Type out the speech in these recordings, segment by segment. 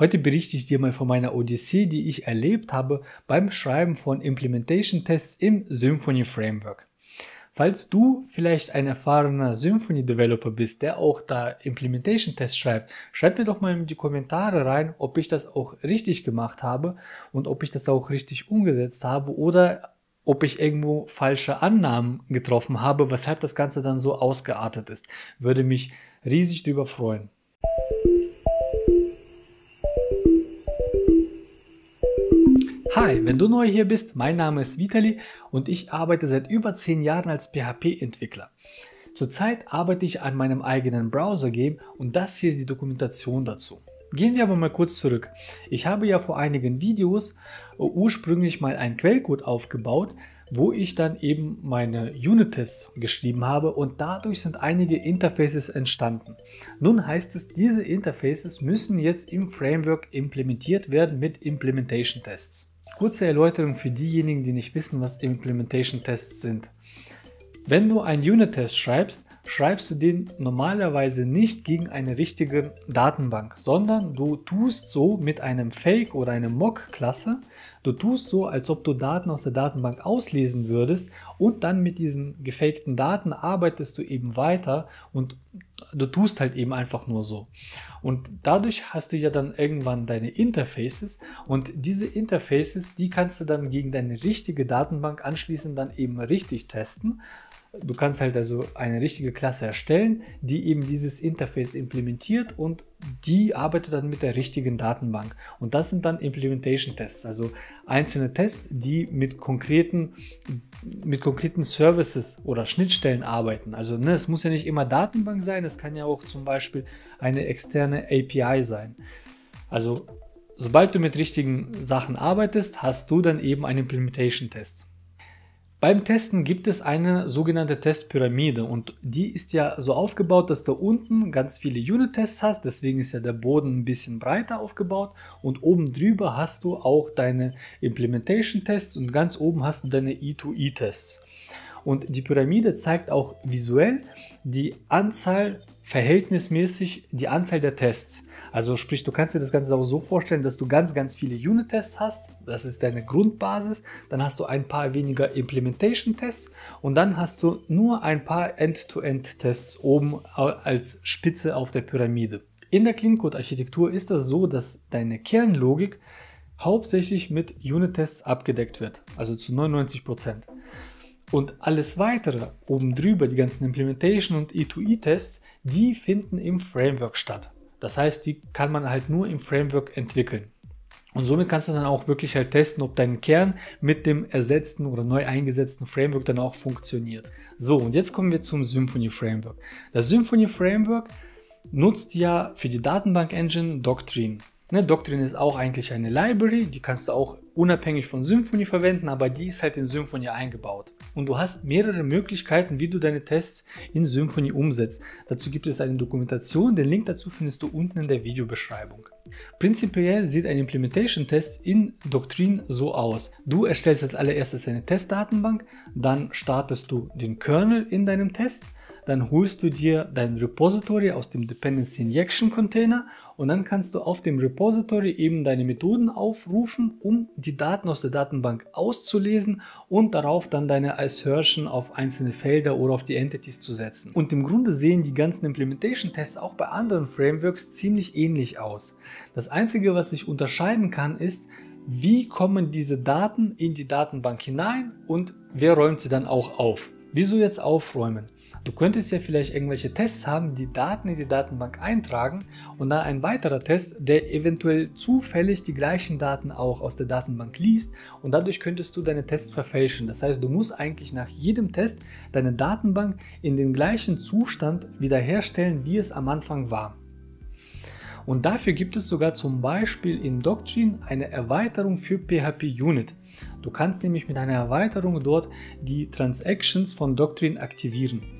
Heute berichte ich dir mal von meiner Odyssee, die ich erlebt habe beim Schreiben von Implementation Tests im Symfony Framework. Falls du vielleicht ein erfahrener Symfony Developer bist, der auch da Implementation Tests schreibt, schreib mir doch mal in die Kommentare rein, ob ich das auch richtig gemacht habe und ob ich das auch richtig umgesetzt habe oder ob ich irgendwo falsche Annahmen getroffen habe, weshalb das Ganze dann so ausgeartet ist. Würde mich riesig darüber freuen. Hi, wenn du neu hier bist, mein Name ist Vitali und ich arbeite seit über 10 Jahren als PHP-Entwickler. Zurzeit arbeite ich an meinem eigenen Browser-Game und das hier ist die Dokumentation dazu. Gehen wir aber mal kurz zurück. Ich habe ja vor einigen Videos ursprünglich mal einen Quellcode aufgebaut, wo ich dann eben meine Unit-Tests geschrieben habe und dadurch sind einige Interfaces entstanden. Nun heißt es, diese Interfaces müssen jetzt im Framework implementiert werden mit Implementation-Tests. Kurze Erläuterung für diejenigen, die nicht wissen, was Implementation Tests sind. Wenn du einen Unit-Test schreibst, schreibst du den normalerweise nicht gegen eine richtige Datenbank, sondern du tust so mit einem Fake oder einer Mock-Klasse, du tust so, als ob du Daten aus der Datenbank auslesen würdest und dann mit diesen gefakten Daten arbeitest du eben weiter und du tust halt eben einfach nur so. Und dadurch hast du ja dann irgendwann deine Interfaces und diese Interfaces, die kannst du dann gegen deine richtige Datenbank anschließend dann eben richtig testen. Du kannst halt also eine richtige Klasse erstellen, die eben dieses Interface implementiert und die arbeitet dann mit der richtigen Datenbank. Und das sind dann Implementation Tests, also einzelne Tests, die mit konkreten, mit konkreten Services oder Schnittstellen arbeiten. Also ne, es muss ja nicht immer Datenbank sein, es kann ja auch zum Beispiel eine externe API sein. Also sobald du mit richtigen Sachen arbeitest, hast du dann eben einen Implementation Test. Beim Testen gibt es eine sogenannte Testpyramide und die ist ja so aufgebaut, dass du unten ganz viele Unit-Tests hast, deswegen ist ja der Boden ein bisschen breiter aufgebaut und oben drüber hast du auch deine Implementation-Tests und ganz oben hast du deine E2E-Tests. Und die Pyramide zeigt auch visuell die Anzahl verhältnismäßig die Anzahl der Tests. Also sprich, du kannst dir das Ganze auch so vorstellen, dass du ganz, ganz viele Unit-Tests hast. Das ist deine Grundbasis. Dann hast du ein paar weniger Implementation-Tests und dann hast du nur ein paar End-to-End-Tests oben als Spitze auf der Pyramide. In der Clean Code Architektur ist das so, dass deine Kernlogik hauptsächlich mit Unit-Tests abgedeckt wird, also zu 99%. Prozent. Und alles weitere, oben drüber, die ganzen Implementation und E2E-Tests, die finden im Framework statt. Das heißt, die kann man halt nur im Framework entwickeln. Und somit kannst du dann auch wirklich halt testen, ob dein Kern mit dem ersetzten oder neu eingesetzten Framework dann auch funktioniert. So, und jetzt kommen wir zum Symfony Framework. Das Symfony Framework nutzt ja für die Datenbank Engine Doctrine. Ne, Doctrine ist auch eigentlich eine Library, die kannst du auch unabhängig von Symfony verwenden, aber die ist halt in Symfony eingebaut. Und du hast mehrere Möglichkeiten, wie du deine Tests in Symfony umsetzt. Dazu gibt es eine Dokumentation, den Link dazu findest du unten in der Videobeschreibung. Prinzipiell sieht ein Implementation-Test in Doctrine so aus. Du erstellst als allererstes eine Testdatenbank, dann startest du den Kernel in deinem Test, dann holst du dir dein Repository aus dem Dependency Injection Container und dann kannst du auf dem Repository eben deine Methoden aufrufen, um die Daten aus der Datenbank auszulesen und darauf dann deine Assertion auf einzelne Felder oder auf die Entities zu setzen. Und im Grunde sehen die ganzen Implementation Tests auch bei anderen Frameworks ziemlich ähnlich aus. Das einzige, was sich unterscheiden kann, ist, wie kommen diese Daten in die Datenbank hinein und wer räumt sie dann auch auf. Wieso jetzt aufräumen? Du könntest ja vielleicht irgendwelche Tests haben, die Daten in die Datenbank eintragen und dann ein weiterer Test, der eventuell zufällig die gleichen Daten auch aus der Datenbank liest und dadurch könntest du deine Tests verfälschen. Das heißt, du musst eigentlich nach jedem Test deine Datenbank in den gleichen Zustand wiederherstellen, wie es am Anfang war. Und dafür gibt es sogar zum Beispiel in Doctrine eine Erweiterung für PHP Unit. Du kannst nämlich mit einer Erweiterung dort die Transactions von Doctrine aktivieren.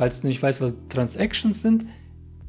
Falls du nicht weißt, was Transactions sind,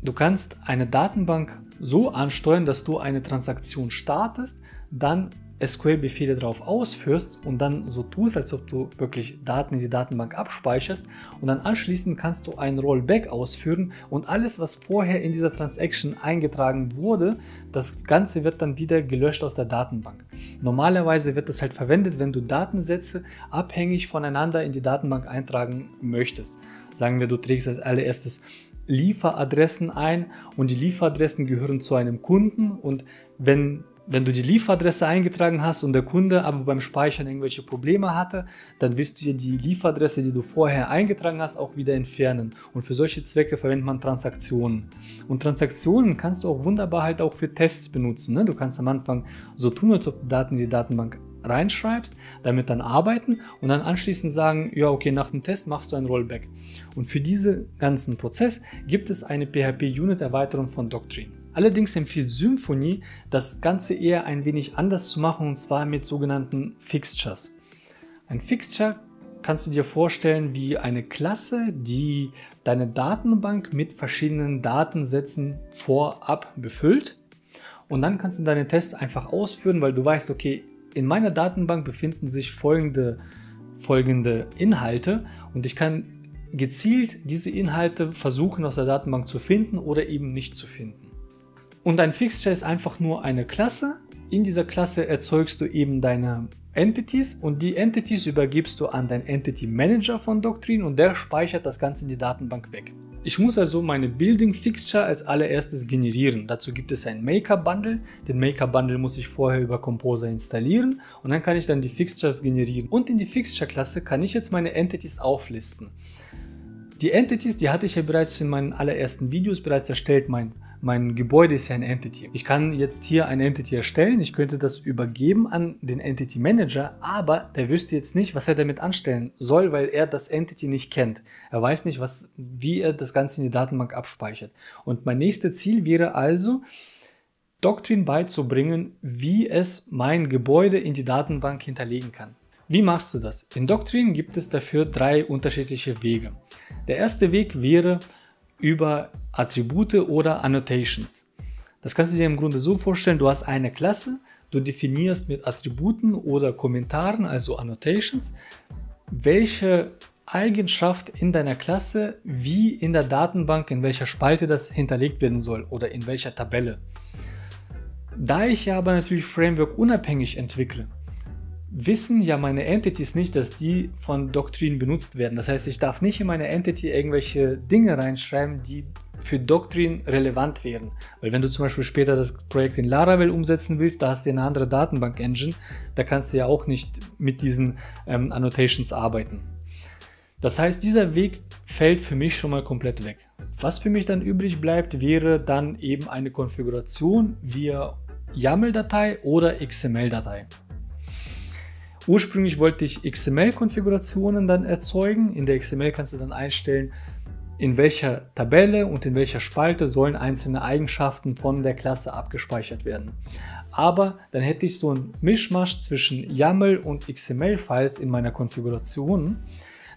du kannst eine Datenbank so ansteuern, dass du eine Transaktion startest, dann SQL-Befehle drauf ausführst und dann so tust, als ob du wirklich Daten in die Datenbank abspeicherst und dann anschließend kannst du ein Rollback ausführen und alles, was vorher in dieser Transaction eingetragen wurde, das Ganze wird dann wieder gelöscht aus der Datenbank. Normalerweise wird das halt verwendet, wenn du Datensätze abhängig voneinander in die Datenbank eintragen möchtest. Sagen wir, du trägst als allererstes Lieferadressen ein und die Lieferadressen gehören zu einem Kunden und wenn wenn du die Lieferadresse eingetragen hast und der Kunde aber beim Speichern irgendwelche Probleme hatte, dann wirst du dir die Lieferadresse, die du vorher eingetragen hast, auch wieder entfernen. Und für solche Zwecke verwendet man Transaktionen. Und Transaktionen kannst du auch wunderbar halt auch für Tests benutzen. Ne? Du kannst am Anfang so tun, als ob Daten in die Datenbank reinschreibst, damit dann arbeiten und dann anschließend sagen, ja okay, nach dem Test machst du ein Rollback. Und für diesen ganzen Prozess gibt es eine PHP-Unit-Erweiterung von Doctrine. Allerdings empfiehlt Symfony, das Ganze eher ein wenig anders zu machen und zwar mit sogenannten Fixtures. Ein Fixture kannst du dir vorstellen wie eine Klasse, die deine Datenbank mit verschiedenen Datensätzen vorab befüllt. Und dann kannst du deine Tests einfach ausführen, weil du weißt, okay, in meiner Datenbank befinden sich folgende, folgende Inhalte und ich kann gezielt diese Inhalte versuchen aus der Datenbank zu finden oder eben nicht zu finden. Und ein Fixture ist einfach nur eine Klasse. In dieser Klasse erzeugst du eben deine Entities und die Entities übergibst du an deinen Entity Manager von Doctrine und der speichert das Ganze in die Datenbank weg. Ich muss also meine Building Fixture als allererstes generieren. Dazu gibt es ein Maker Bundle. Den Maker Bundle muss ich vorher über Composer installieren und dann kann ich dann die Fixtures generieren. Und in die Fixture Klasse kann ich jetzt meine Entities auflisten. Die Entities, die hatte ich ja bereits in meinen allerersten Videos bereits erstellt. Mein mein Gebäude ist ja ein Entity. Ich kann jetzt hier ein Entity erstellen, ich könnte das übergeben an den Entity Manager, aber der wüsste jetzt nicht, was er damit anstellen soll, weil er das Entity nicht kennt. Er weiß nicht, was, wie er das Ganze in die Datenbank abspeichert. Und mein nächstes Ziel wäre also, Doctrine beizubringen, wie es mein Gebäude in die Datenbank hinterlegen kann. Wie machst du das? In Doctrine gibt es dafür drei unterschiedliche Wege. Der erste Weg wäre, über Attribute oder Annotations. Das kannst du dir im Grunde so vorstellen, du hast eine Klasse, du definierst mit Attributen oder Kommentaren, also Annotations, welche Eigenschaft in deiner Klasse wie in der Datenbank, in welcher Spalte das hinterlegt werden soll oder in welcher Tabelle. Da ich ja aber natürlich Framework unabhängig entwickle, wissen ja meine Entities nicht, dass die von Doctrine benutzt werden. Das heißt, ich darf nicht in meine Entity irgendwelche Dinge reinschreiben, die für Doctrine relevant wären. Weil wenn du zum Beispiel später das Projekt in Laravel umsetzen willst, da hast du eine andere Datenbank-Engine, da kannst du ja auch nicht mit diesen ähm, Annotations arbeiten. Das heißt, dieser Weg fällt für mich schon mal komplett weg. Was für mich dann übrig bleibt, wäre dann eben eine Konfiguration via YAML-Datei oder XML-Datei. Ursprünglich wollte ich XML-Konfigurationen dann erzeugen. In der XML kannst du dann einstellen, in welcher Tabelle und in welcher Spalte sollen einzelne Eigenschaften von der Klasse abgespeichert werden. Aber dann hätte ich so ein Mischmasch zwischen YAML und XML-Files in meiner Konfiguration.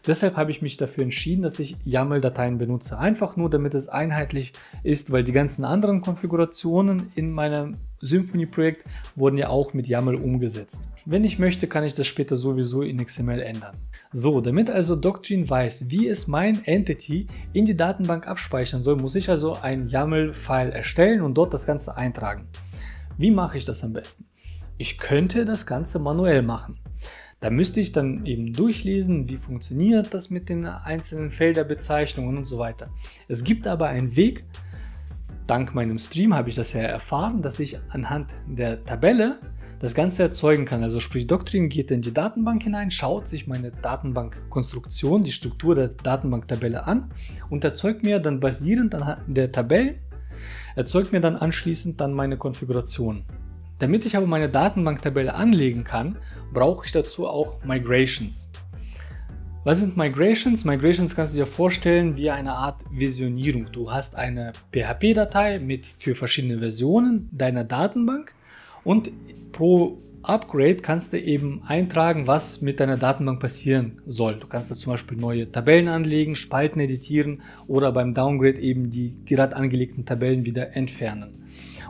Deshalb habe ich mich dafür entschieden, dass ich YAML-Dateien benutze. Einfach nur, damit es einheitlich ist, weil die ganzen anderen Konfigurationen in meinem Symfony-Projekt wurden ja auch mit YAML umgesetzt. Wenn ich möchte, kann ich das später sowieso in XML ändern. So, damit also Doctrine weiß, wie es mein Entity in die Datenbank abspeichern soll, muss ich also ein YAML-File erstellen und dort das Ganze eintragen. Wie mache ich das am besten? Ich könnte das Ganze manuell machen. Da müsste ich dann eben durchlesen, wie funktioniert das mit den einzelnen Felderbezeichnungen und so weiter. Es gibt aber einen Weg, dank meinem Stream habe ich das ja erfahren, dass ich anhand der Tabelle das Ganze erzeugen kann. Also sprich, Doctrine geht in die Datenbank hinein, schaut sich meine Datenbankkonstruktion, die Struktur der Datenbanktabelle an und erzeugt mir dann basierend an der Tabelle, erzeugt mir dann anschließend dann meine Konfiguration. Damit ich aber meine Datenbanktabelle anlegen kann, brauche ich dazu auch Migrations. Was sind Migrations? Migrations kannst du dir vorstellen wie eine Art Visionierung. Du hast eine PHP-Datei mit für verschiedene Versionen deiner Datenbank und pro Upgrade kannst du eben eintragen, was mit deiner Datenbank passieren soll. Du kannst da zum Beispiel neue Tabellen anlegen, Spalten editieren oder beim Downgrade eben die gerade angelegten Tabellen wieder entfernen.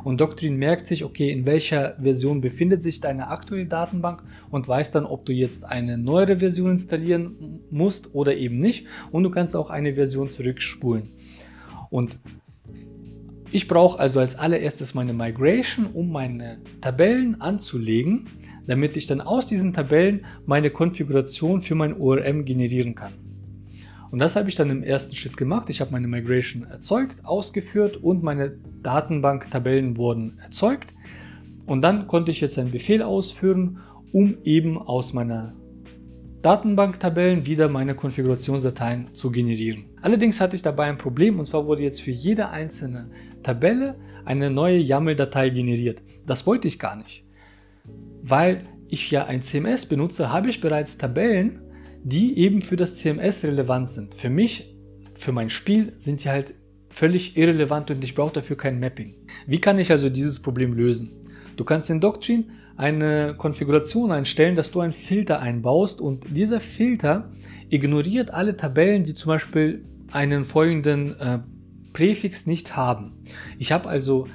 Und Doctrine merkt sich, okay, in welcher Version befindet sich deine aktuelle Datenbank und weiß dann, ob du jetzt eine neuere Version installieren musst oder eben nicht und du kannst auch eine Version zurückspulen. Und ich brauche also als allererstes meine Migration, um meine Tabellen anzulegen, damit ich dann aus diesen Tabellen meine Konfiguration für mein ORM generieren kann. Und das habe ich dann im ersten Schritt gemacht. Ich habe meine Migration erzeugt, ausgeführt und meine Datenbanktabellen wurden erzeugt. Und dann konnte ich jetzt einen Befehl ausführen, um eben aus meiner Datenbanktabellen wieder meine Konfigurationsdateien zu generieren. Allerdings hatte ich dabei ein Problem und zwar wurde jetzt für jede einzelne Tabelle eine neue YAML-Datei generiert. Das wollte ich gar nicht. Weil ich ja ein CMS benutze, habe ich bereits Tabellen, die eben für das CMS relevant sind. Für mich, für mein Spiel sind die halt völlig irrelevant und ich brauche dafür kein Mapping. Wie kann ich also dieses Problem lösen? Du kannst in Doctrine eine Konfiguration einstellen, dass du einen Filter einbaust und dieser Filter ignoriert alle Tabellen, die zum Beispiel einen folgenden äh, Präfix nicht haben. Ich habe also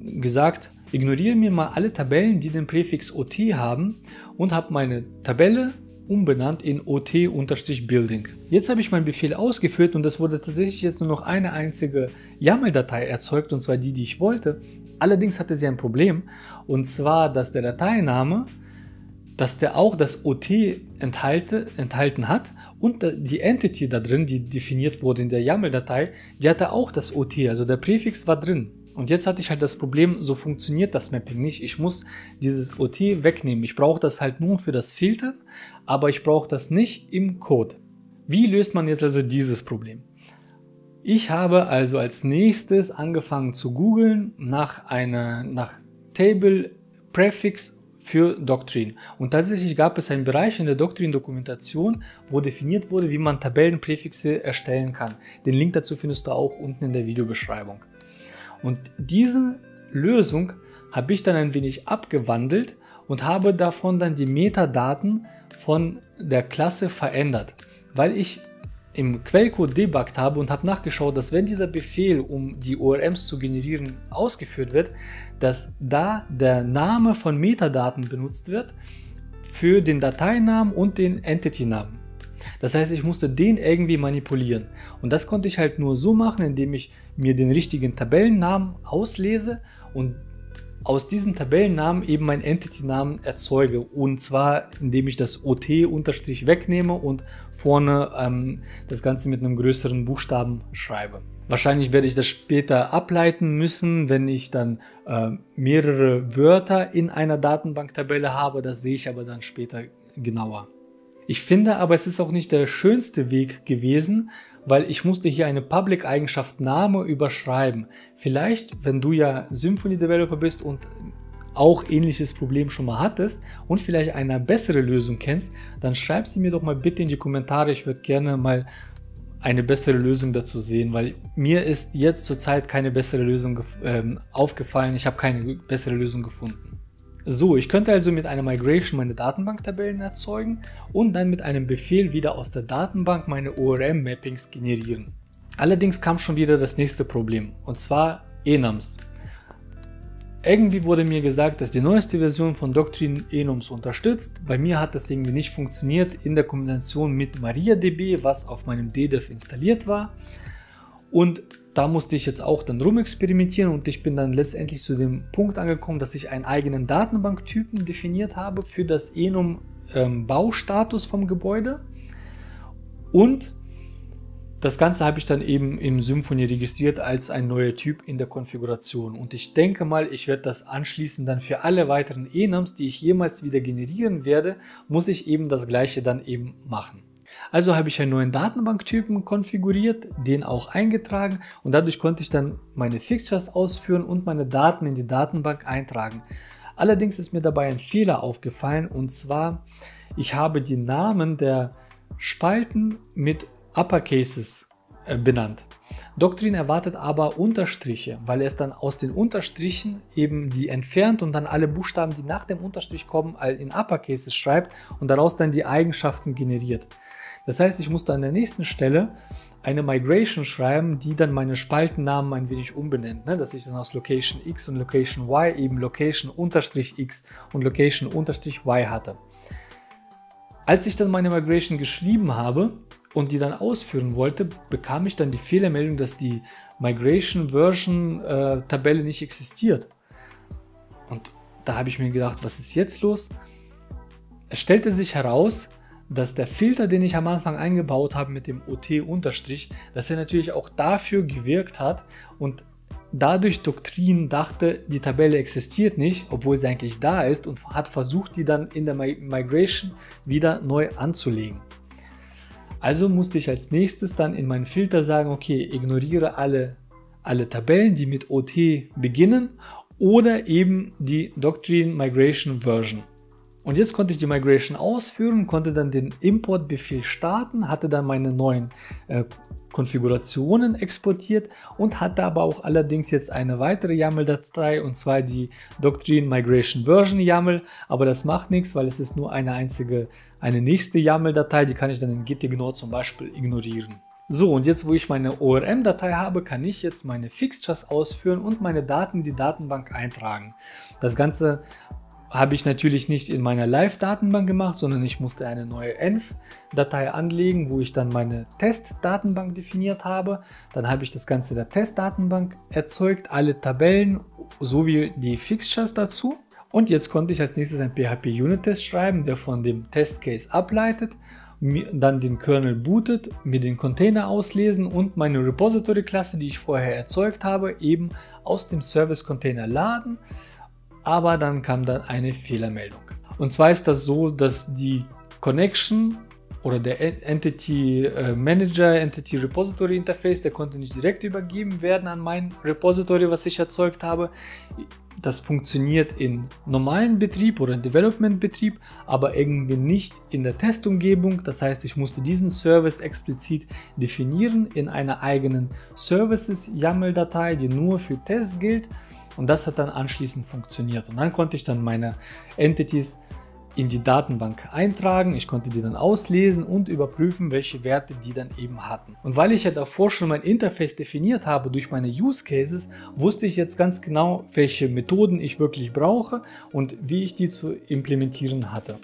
gesagt, ignoriere mir mal alle Tabellen, die den Präfix OT haben und habe meine Tabelle umbenannt in OT-Building. Jetzt habe ich meinen Befehl ausgeführt und es wurde tatsächlich jetzt nur noch eine einzige YAML-Datei erzeugt und zwar die, die ich wollte. Allerdings hatte sie ein Problem und zwar, dass der Dateiname, dass der auch das OT enthalte, enthalten hat und die Entity da drin, die definiert wurde in der YAML-Datei, die hatte auch das OT, also der Präfix war drin. Und jetzt hatte ich halt das Problem, so funktioniert das Mapping nicht. Ich muss dieses OT wegnehmen. Ich brauche das halt nur für das Filtern, aber ich brauche das nicht im Code. Wie löst man jetzt also dieses Problem? Ich habe also als nächstes angefangen zu googeln nach einer nach Table Prefix für Doctrine. Und tatsächlich gab es einen Bereich in der Doctrine-Dokumentation, wo definiert wurde, wie man Tabellenpräfixe erstellen kann. Den Link dazu findest du auch unten in der Videobeschreibung. Und diese Lösung habe ich dann ein wenig abgewandelt und habe davon dann die Metadaten von der Klasse verändert, weil ich im Quellcode debuggt habe und habe nachgeschaut, dass wenn dieser Befehl, um die ORMs zu generieren, ausgeführt wird, dass da der Name von Metadaten benutzt wird für den Dateinamen und den Entity-Namen. Das heißt, ich musste den irgendwie manipulieren. Und das konnte ich halt nur so machen, indem ich mir den richtigen Tabellennamen auslese und aus diesen Tabellennamen eben meinen Entity-Namen erzeuge. Und zwar, indem ich das OT unterstrich wegnehme und vorne ähm, das Ganze mit einem größeren Buchstaben schreibe. Wahrscheinlich werde ich das später ableiten müssen, wenn ich dann äh, mehrere Wörter in einer Datenbanktabelle habe. Das sehe ich aber dann später genauer. Ich finde aber, es ist auch nicht der schönste Weg gewesen, weil ich musste hier eine Public-Eigenschaft Name überschreiben. Vielleicht, wenn du ja Symfony-Developer bist und auch ähnliches Problem schon mal hattest und vielleicht eine bessere Lösung kennst, dann schreib sie mir doch mal bitte in die Kommentare. Ich würde gerne mal eine bessere Lösung dazu sehen, weil mir ist jetzt zurzeit keine bessere Lösung ähm, aufgefallen. Ich habe keine bessere Lösung gefunden. So, ich könnte also mit einer Migration meine Datenbanktabellen erzeugen und dann mit einem Befehl wieder aus der Datenbank meine ORM-Mappings generieren. Allerdings kam schon wieder das nächste Problem, und zwar enums. Irgendwie wurde mir gesagt, dass die neueste Version von Doctrine enums unterstützt. Bei mir hat das irgendwie nicht funktioniert in der Kombination mit MariaDB, was auf meinem DDEV installiert war. Und da musste ich jetzt auch dann rumexperimentieren und ich bin dann letztendlich zu dem Punkt angekommen, dass ich einen eigenen Datenbanktypen definiert habe für das Enum ähm, Baustatus vom Gebäude und das Ganze habe ich dann eben im Symfony registriert als ein neuer Typ in der Konfiguration. Und ich denke mal, ich werde das anschließend dann für alle weiteren Enums, die ich jemals wieder generieren werde, muss ich eben das gleiche dann eben machen. Also habe ich einen neuen Datenbanktypen konfiguriert, den auch eingetragen und dadurch konnte ich dann meine Fixtures ausführen und meine Daten in die Datenbank eintragen. Allerdings ist mir dabei ein Fehler aufgefallen und zwar, ich habe die Namen der Spalten mit Uppercases äh, benannt. Doctrine erwartet aber Unterstriche, weil es dann aus den Unterstrichen eben die entfernt und dann alle Buchstaben, die nach dem Unterstrich kommen, in Uppercases schreibt und daraus dann die Eigenschaften generiert. Das heißt, ich musste an der nächsten Stelle eine Migration schreiben, die dann meine Spaltennamen ein wenig umbenennt, ne? dass ich dann aus Location X und Location Y eben Location unterstrich X und Location unterstrich Y hatte. Als ich dann meine Migration geschrieben habe und die dann ausführen wollte, bekam ich dann die Fehlermeldung, dass die Migration Version äh, Tabelle nicht existiert. Und da habe ich mir gedacht, was ist jetzt los? Es stellte sich heraus, dass der Filter, den ich am Anfang eingebaut habe mit dem OT-Unterstrich, dass er natürlich auch dafür gewirkt hat und dadurch Doktrin dachte, die Tabelle existiert nicht, obwohl sie eigentlich da ist und hat versucht, die dann in der Migration wieder neu anzulegen. Also musste ich als nächstes dann in meinen Filter sagen, okay, ignoriere alle, alle Tabellen, die mit OT beginnen oder eben die Doctrine Migration Version. Und jetzt konnte ich die Migration ausführen, konnte dann den Importbefehl starten, hatte dann meine neuen äh, Konfigurationen exportiert und hatte aber auch allerdings jetzt eine weitere YAML-Datei und zwar die Doctrine Migration Version YAML, aber das macht nichts, weil es ist nur eine einzige, eine nächste YAML-Datei, die kann ich dann in gitignore zum Beispiel ignorieren. So, und jetzt wo ich meine ORM-Datei habe, kann ich jetzt meine Fixtures ausführen und meine Daten in die Datenbank eintragen. Das Ganze habe ich natürlich nicht in meiner Live-Datenbank gemacht, sondern ich musste eine neue env-Datei anlegen, wo ich dann meine Test-Datenbank definiert habe. Dann habe ich das Ganze der Test-Datenbank erzeugt, alle Tabellen sowie die Fixtures dazu. Und jetzt konnte ich als nächstes einen PHP-Unit-Test schreiben, der von dem Test-Case ableitet, dann den Kernel bootet, mir den Container auslesen und meine Repository-Klasse, die ich vorher erzeugt habe, eben aus dem Service-Container laden aber dann kam dann eine Fehlermeldung. Und zwar ist das so, dass die Connection oder der Entity äh, Manager, Entity Repository Interface, der konnte nicht direkt übergeben werden an mein Repository, was ich erzeugt habe. Das funktioniert in normalen Betrieb oder in Development-Betrieb, aber irgendwie nicht in der Testumgebung. Das heißt, ich musste diesen Service explizit definieren in einer eigenen Services YAML-Datei, die nur für Tests gilt. Und das hat dann anschließend funktioniert. Und dann konnte ich dann meine Entities in die Datenbank eintragen, ich konnte die dann auslesen und überprüfen, welche Werte die dann eben hatten. Und weil ich ja davor schon mein Interface definiert habe durch meine Use Cases, wusste ich jetzt ganz genau, welche Methoden ich wirklich brauche und wie ich die zu implementieren hatte.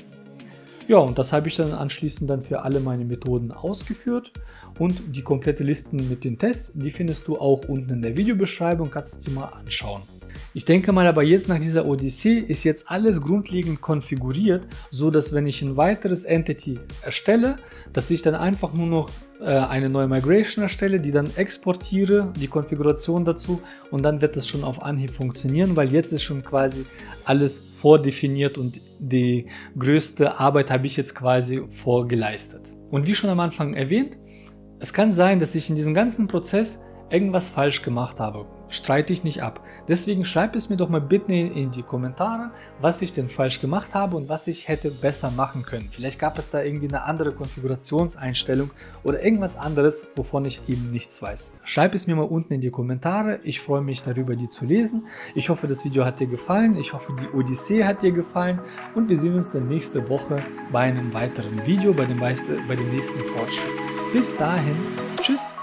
Ja, und das habe ich dann anschließend dann für alle meine Methoden ausgeführt und die komplette Listen mit den Tests, die findest du auch unten in der Videobeschreibung, kannst du dir mal anschauen. Ich denke mal aber jetzt nach dieser Odyssee ist jetzt alles grundlegend konfiguriert, so dass wenn ich ein weiteres Entity erstelle, dass ich dann einfach nur noch äh, eine neue Migration erstelle, die dann exportiere, die Konfiguration dazu und dann wird das schon auf Anhieb funktionieren, weil jetzt ist schon quasi alles vordefiniert und die größte Arbeit habe ich jetzt quasi vorgeleistet. Und wie schon am Anfang erwähnt, es kann sein, dass ich in diesem ganzen Prozess irgendwas falsch gemacht habe streite ich nicht ab. Deswegen schreib es mir doch mal bitte in die Kommentare, was ich denn falsch gemacht habe und was ich hätte besser machen können. Vielleicht gab es da irgendwie eine andere Konfigurationseinstellung oder irgendwas anderes, wovon ich eben nichts weiß. Schreib es mir mal unten in die Kommentare. Ich freue mich darüber, die zu lesen. Ich hoffe, das Video hat dir gefallen. Ich hoffe, die Odyssee hat dir gefallen und wir sehen uns dann nächste Woche bei einem weiteren Video, bei dem, bei dem nächsten Fortschritt. Bis dahin, tschüss!